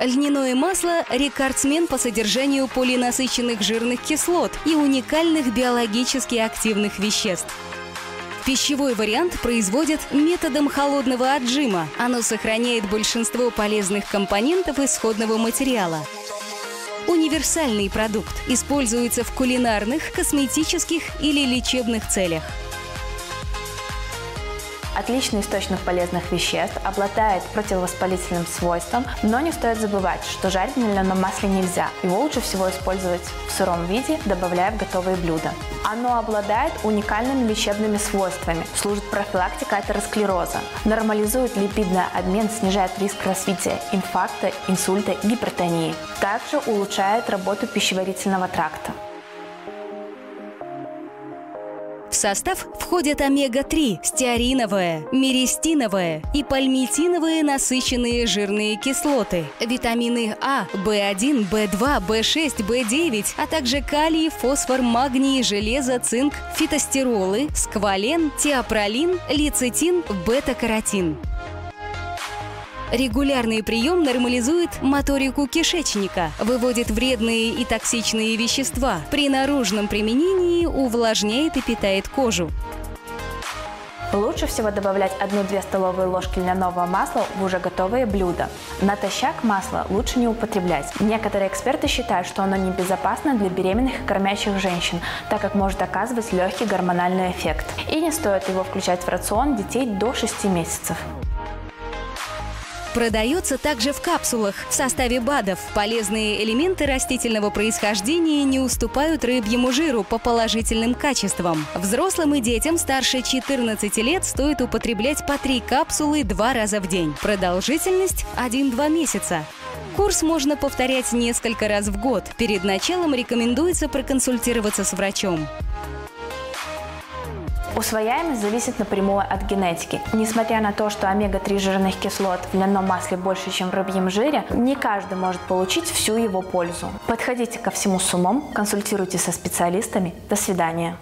Льняное масло – рекордсмен по содержанию полинасыщенных жирных кислот и уникальных биологически активных веществ. Пищевой вариант производят методом холодного отжима. Оно сохраняет большинство полезных компонентов исходного материала. Универсальный продукт используется в кулинарных, косметических или лечебных целях. Отличный источник полезных веществ, обладает противовоспалительным свойством, но не стоит забывать, что жарить на льняном масле нельзя. Его лучше всего использовать в сыром виде, добавляя в готовые блюда. Оно обладает уникальными лечебными свойствами, служит профилактикой атеросклероза, нормализует липидный обмен, снижает риск развития инфаркта, инсульта, гипертонии. Также улучшает работу пищеварительного тракта. В состав входят омега-3, стеариновая, миристиновая и пальмитиновые насыщенные жирные кислоты, витамины А, В1, В2, В6, В9, а также калий, фосфор, магний, железо, цинк, фитостеролы, сквален, теопролин, лецитин, бета-каротин. Регулярный прием нормализует моторику кишечника, выводит вредные и токсичные вещества. При наружном применении увлажняет и питает кожу. Лучше всего добавлять 1-2 столовые ложки льняного масла в уже готовые блюда. Натощак масло лучше не употреблять. Некоторые эксперты считают, что оно небезопасно для беременных и кормящих женщин, так как может оказывать легкий гормональный эффект. И не стоит его включать в рацион детей до 6 месяцев. Продается также в капсулах в составе БАДов. Полезные элементы растительного происхождения не уступают рыбьему жиру по положительным качествам. Взрослым и детям старше 14 лет стоит употреблять по три капсулы два раза в день. Продолжительность 1-2 месяца. Курс можно повторять несколько раз в год. Перед началом рекомендуется проконсультироваться с врачом. Усвояемость зависит напрямую от генетики. Несмотря на то, что омега-3 жирных кислот в льняном масле больше, чем в рыбьем жире, не каждый может получить всю его пользу. Подходите ко всему с умом, консультируйтесь со специалистами. До свидания.